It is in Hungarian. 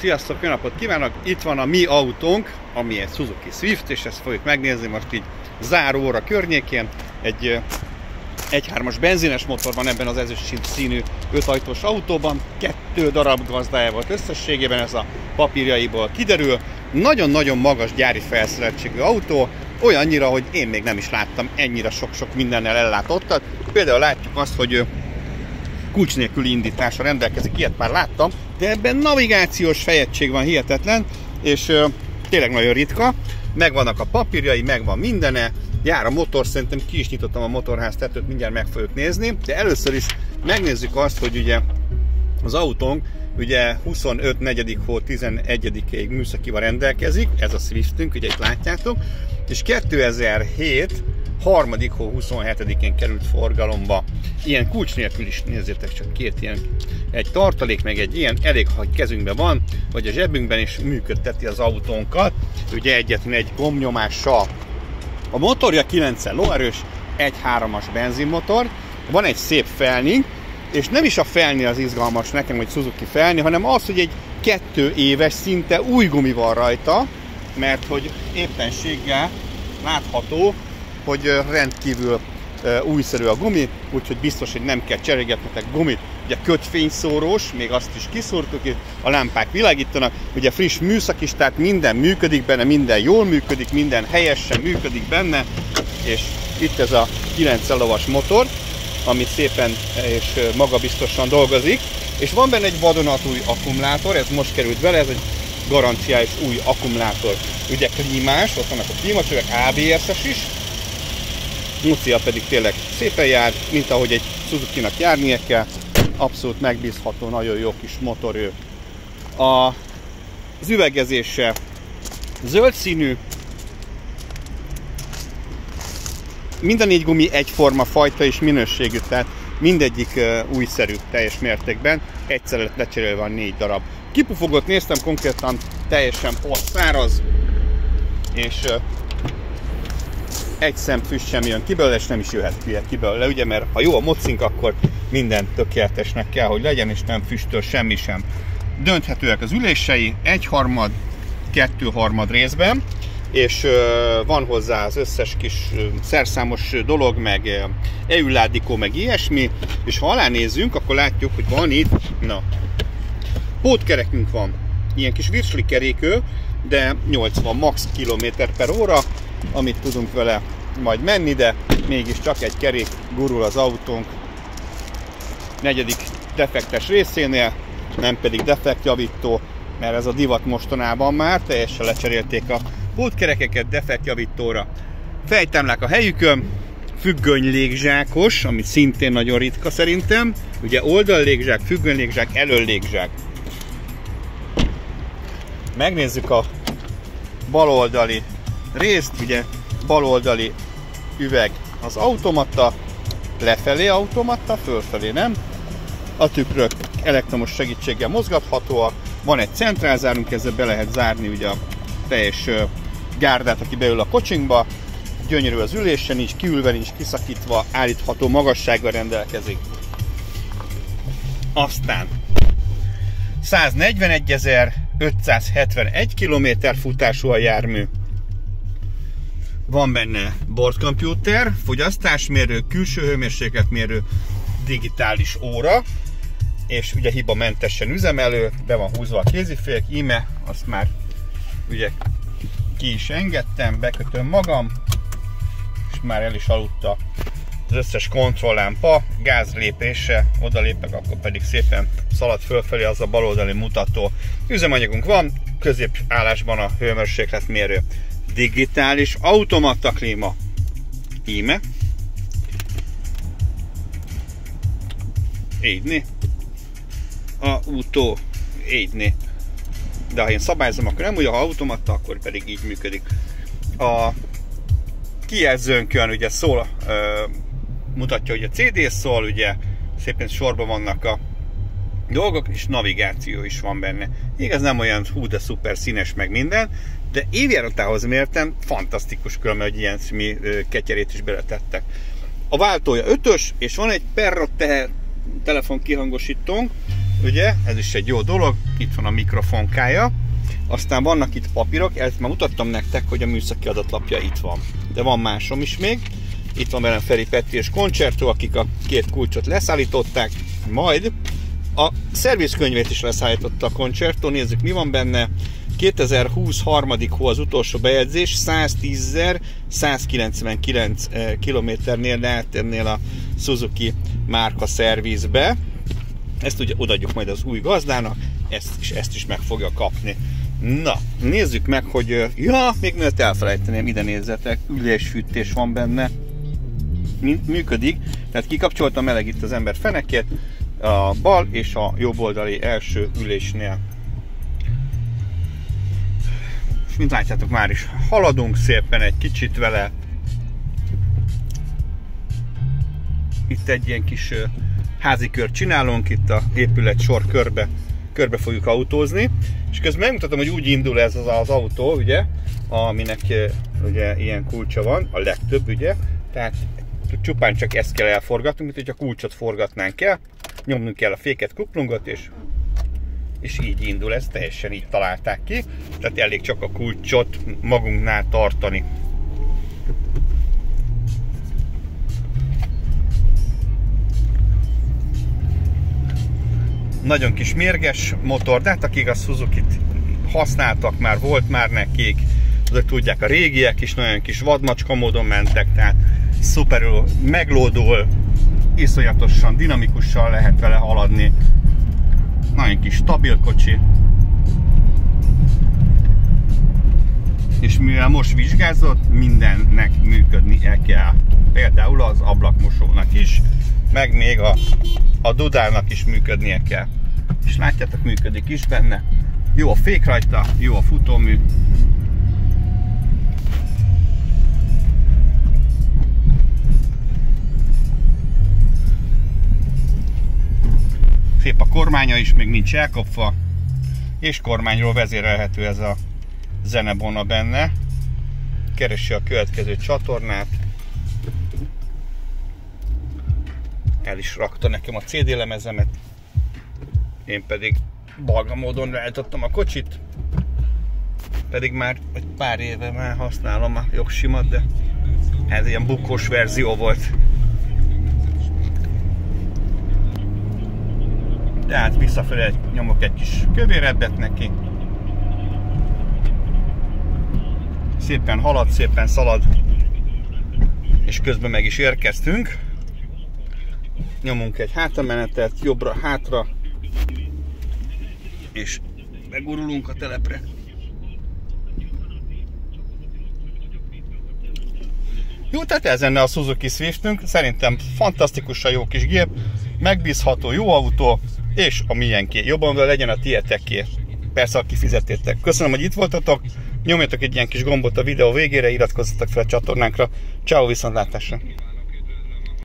Sziasztok, jó napot kívánok! Itt van a mi autónk, ami egy Suzuki Swift, és ezt fogjuk megnézni most így záró óra környékén. Egy 1.3-as benzines motor van ebben az ezüst színű 5 ajtós autóban, kettő darab gazdája volt összességében, ez a papírjaiból kiderül. Nagyon-nagyon magas gyári felszereltségű autó, olyannyira, hogy én még nem is láttam ennyire sok-sok mindennel ellátottat. Például látjuk azt, hogy kulcs nélküli indításra rendelkezik, ilyet már láttam, de ebben navigációs fejegység van hihetetlen, és ö, tényleg nagyon ritka. Megvannak a papírjai, megvan mindene, jár a motor, szerintem ki is nyitottam a motorház tetőt, mindjárt meg fogjuk nézni, de először is megnézzük azt, hogy ugye az autónk ugye 25 4 hó 11-ig műszakival rendelkezik, ez a Swiftünk, ugye itt látjátok, és 2007 harmadik hó 27-én került forgalomba. Ilyen kulcs nélkül is nézzétek csak két ilyen, egy tartalék, meg egy ilyen, elég ha kezünkben van, vagy a zsebünkben is működteti az autónkat, ugye egyetlen egy gomnyomással. A motorja 9 lóerős, egy 3-as benzinmotor, van egy szép felni, és nem is a felni az izgalmas nekem, hogy Suzuki felni, hanem az, hogy egy kettő éves szinte új gumi van rajta, mert hogy éppenséggel látható, hogy rendkívül újszerű a gumi, úgyhogy biztos, hogy nem kell cserégetnetek gumit. Ugye kötfényszórós, még azt is kiszúrtuk, a lámpák világítanak, ugye friss műszak is, tehát minden működik benne, minden jól működik, minden helyesen működik benne, és itt ez a 9 lovas motor, ami szépen és magabiztosan dolgozik, és van benne egy vadonatúj akkumulátor, ez most került bele, ez egy garanciális új akkumulátor. Ugye klímás, ott vannak a klímacsövek, ABS-es is, Mucia pedig tényleg szépen jár, mint ahogy egy Suzuki-nak járnie kell. Abszolút megbízható, nagyon jó kis motor ő. A, az üvegezése zöld színű, mind a négy gumi egyforma fajta és minőségű, tehát mindegyik uh, újszerű teljes mértékben, egyszer lett lecserélve a négy darab. Kipufogott néztem konkrétan teljesen port száraz, és uh, egy szem füst sem jön ki belőle, és nem is jöhet ki belőle, ugye, mert ha jó a mocink, akkor minden tökéletesnek kell, hogy legyen, és nem füstöl semmi sem. Dönthetőek az ülései, egyharmad, kettőharmad részben, és van hozzá az összes kis szerszámos dolog, meg eülládikó, meg ilyesmi, és ha alá nézzünk, akkor látjuk, hogy van itt, na, pótkerekünk van, ilyen kis virsli kerékő, de 80 max km per óra, amit tudunk vele majd menni, de mégiscsak egy kerék gurul az autónk negyedik defektes részénél, nem pedig defektjavító, mert ez a divat mostanában már, teljesen lecserélték a pultkerekeket defektjavítóra. Fejtemlák a helyükön, függöny légzsákos, ami szintén nagyon ritka szerintem. Ugye oldal légzsák, függöny légzsák, elől légzsák. Megnézzük a baloldali részt, ugye baloldali üveg az automata, lefelé automata, fölfelé nem. A tükrök elektromos segítséggel mozgathatóak, van egy centrálzárunk, ezzel be lehet zárni ugye a teljes gárdát, aki beül a kocsinkba, gyönyörű az ülésen, nincs kiülve, nincs kiszakítva, állítható magassággal rendelkezik. Aztán 141.571 km futású a jármű. Van benne bordkomputer, fogyasztásmérő, külső hőmérsékletmérő, digitális óra, és ugye hibamentesen üzemelő, be van húzva a kézifék, íme, azt már ugye ki is engedtem, bekötöm magam, és már el is aludta az összes kontrollámpa, gázlépése, oda lépek, akkor pedig szépen szalad fölfelé az a baloldali mutató. Üzemanyagunk van, középaállásban a hőmérsékletmérő digitális automata klíma. Íme. Égyni. A utó. Égyni. De ha én szabályzom, akkor nem úgy, ha automata, akkor pedig így működik. A kijelzőnkön ugye szól, ö, mutatja, hogy a CD szól, ugye szépen sorban vannak a dolgok, és navigáció is van benne. Igaz nem olyan hú, de szuper színes meg minden, de évjáratához mértem fantasztikus különben, hogy ilyen színű ketyerét is beletettek. A váltója ötös, és van egy Perro te telefon kihangosítónk, ugye, ez is egy jó dolog, itt van a mikrofonkája, aztán vannak itt papírok, ezt már mutattam nektek, hogy a műszaki adatlapja itt van. De van másom is még. Itt van velem Feri Petti és Concerto, akik a két kulcsot leszállították, majd a szervizkönyvét is leszállította a Concerto, nézzük mi van benne. 2020 harmadik hó az utolsó bejegyzés, 110.199 kilométernél lehet ennél a Suzuki márka szervizbe. Ezt ugye odaadjuk majd az új gazdának, ezt is, ezt is meg fogja kapni. Na, nézzük meg, hogy... Ja, még mielőtt elfelejteném, ide nézzetek, ülésfűtés van benne. Működik, tehát kikapcsoltam meleg itt az ember fenekét, a bal és a jobb oldali első ülésnél. És mint látjátok, már is haladunk szépen egy kicsit vele. Itt egy ilyen kis házi kört csinálunk, itt a épület sor körbe, körbe fogjuk autózni. És közben megmutatom, hogy úgy indul ez az, az autó, ugye, aminek ugye ilyen kulcsa van, a legtöbb, ugye, tehát csupán csak ezt kell elforgatnunk, mint hogy a kulcsot forgatnánk el, nyomnunk kell a féket, kuplungot, és, és így indul. Ez, teljesen így találták ki, tehát elég csak a kulcsot magunknál tartani. Nagyon kis mérges motor, de hát akik a Suzuki-t használtak már, volt már nekik, azok tudják, a régiek is nagyon kis vadmacska módon mentek, tehát szuperül meglódul, iszonyatosan dinamikusan lehet vele haladni. Nagyon kis stabil kocsi. És mivel most vizsgázott, mindennek működnie kell. Például az ablakmosónak is, meg még a, a dudának is működnie kell. És látjátok, működik is benne. Jó a fék rajta, jó a futómű, Szép a kormánya is, még nincs elkopva, és kormányról vezérelhető ez a zenebona benne. Keresi a következő csatornát. El is rakta nekem a CD lemezemet. Én pedig balga módon leállítottam a kocsit. Pedig már egy pár éve már használom a jogsimat, de ez ilyen bukós verzió volt. Tehát visszafelé nyomok egy kis kövérebbet neki. Szépen halad, szépen szalad. És közben meg is érkeztünk. Nyomunk egy hátamenetet, jobbra-hátra. És megurulunk a telepre. Jó, tehát ez lenne a Suzuki Swiftünk. Szerintem fantasztikusan jó kis gép, megbízható, jó autó, és a miénké. Jobban legyen a tieteké. Persze, aki fizetétek. Köszönöm, hogy itt voltatok. Nyomjatok egy ilyen kis gombot a videó végére, iratkozzatok fel a csatornánkra. Ciao, viszontlátásra!